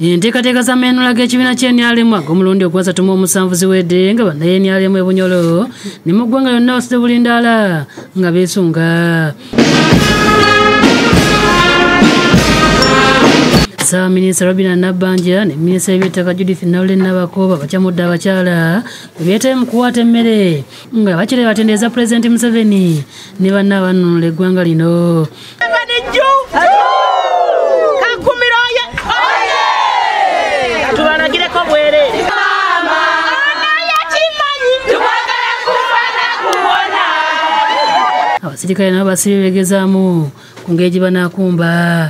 enteekateeka za meenula g'ekibiina ky'enyalemu ag'omulundi ogwasatu mu omusanvu ziwedde nga bannayenyalemu ebunyolo ne mu ggwanga lyonna basudde bulindaala nga beesunga. Ssaabaminisita robina nabbanja ne minisita w'ebyettaka judith nawule nabakooba bakyamudde abakyala bwe byetabe mu kuwaata emmere nga bakire batendeeza pulezidenti museveni ne banna abanunula eggwanga lino abasirikale nabo basibye begezaamu ku ngeri gye banaakumba.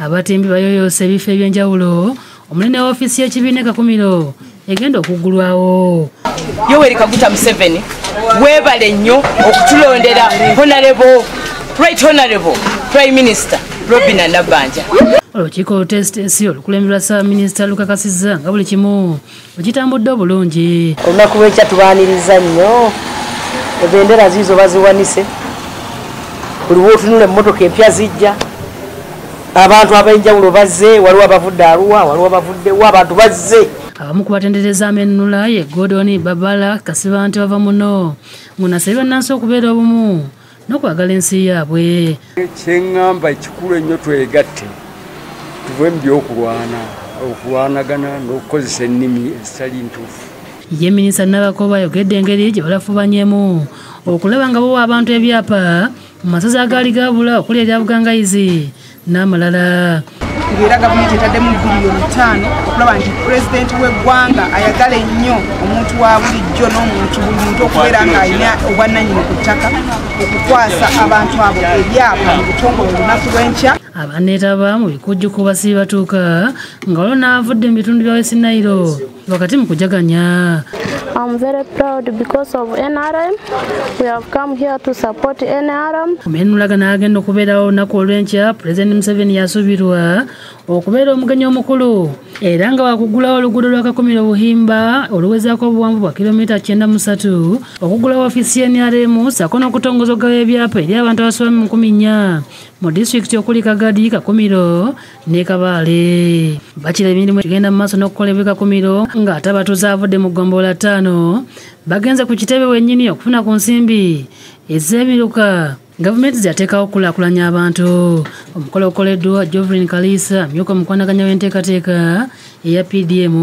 Abatimbi bayoyoosa ebifo ebyenjawulo. Omunene wa ofiisi y'ekibiina ekakumiro egenda okuggulwawo. Yoweri kaguta museveni weebale nnyo okutulondera honorable right honorable prime minister robina nabbanja olukiiko olutesitesi olukulemberwa ssaabaminisita lukakasizza nga buli kimu lukitambudde obulungi. Olunaku lwekya tubaaniriza nnyo ebendera ziizo baziwanise. Buli wotunula emmotoka empya zijja. Abantu ab'enjawulo bazze waliwo abavudde aluwa waliwo abavuddewo abantu bazze. Abamu ku batendereza amenunula ye godoni babala kasiba nti bava muno. Ngunasabye bannansi okubeera obumu n'okwagala ensi yaabwe. Kyeŋŋamba ekikulu ennyo twegatte tuve mu byokulwana okulwanagana n'okukozesa ennimi ezitali ntuufu. Ye minisita nabakoba ayogedde engeri gye balafubanyemu okulaba nga bowa abantu ebyapa mu masaza agaali gabula okuli erya bugangayizi n'amalala. Ng'era gavumenti etaddemu biliyoni ttaano okulaba nti pulezidenti w'eggwanga ayagala ennyo omuntu wa bulijjo n'omuntu buli muntu okubeera ng'alina obwannannyini ku ttaka okukwasa abantu abo ebyapa mu butongole olunaku lw'enkya abaneetaba mu bikujjuko basibi batuuka nga waliwo n'abavudde mu bitundu bya wesinayiro wakati mu kujaganya I'm very proud because of NRM. We have come here to support NRM. omenulagana agenda okubeerawo olunaku olw'enkya pulezidenti museveni yasuubirwa okubeera omugenyi omukulu era nga wakuggulawo oluguudo lwakakumira obuhimba oluwezaako obuwanvu bwa kilomita 93 okuggulawo ofiisi y'enrm sako n'okutongoza okugawa ebyapa eri abantu abasoba mu 14 mu disitulikiti okuli kagadi kakumiro ne kabaale bakira emirimu egenda mu maaso n'okukolebwa kakumiro ng'ate abatuuze avudde mu ggombolola ttaano. Bagenze ku kitebe wennyini okufuna ku nsimbi ez'ebiruka gavumenti zyateekawo okukulaakulanya abantu. Omukolo ogukoleddwa jovlin kalisa myuka mukwanaganya w'enteekateeka eya pdm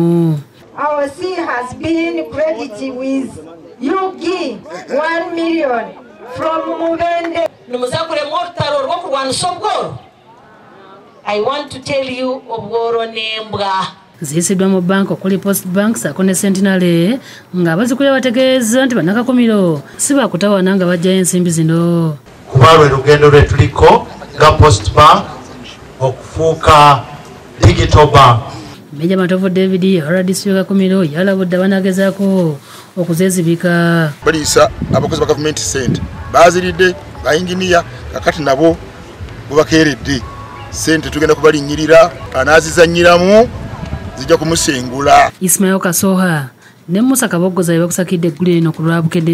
Our C has been credited with UG 1 million from Mubende. nimuzakule morutaro rw'okurwanisa obworo i want to tell you obworo n'embwa. Ziyisiddwa mu banka okuli post bank sako ne sentinale ng'abazikulira bategeeza nti bannakakumiro si bakutawana nga bajjayo ensimbi zino kuba lwe lugendo lwe tuliko nga post bank okufuuka digital bank. Meja matovu david rdc wekakumiro yalabudde abanagezaako okuzezibika baliisa abakozi ba gavumenti sente. Baziridde bayinginiya kakati nabo bubakeeredde sente tugenda kubalinyirira anaazizanyiramu zijja kumusengula. Ismail kasoha ne musa kabogoza be bakusakidde eggulu lino ku lwabukedde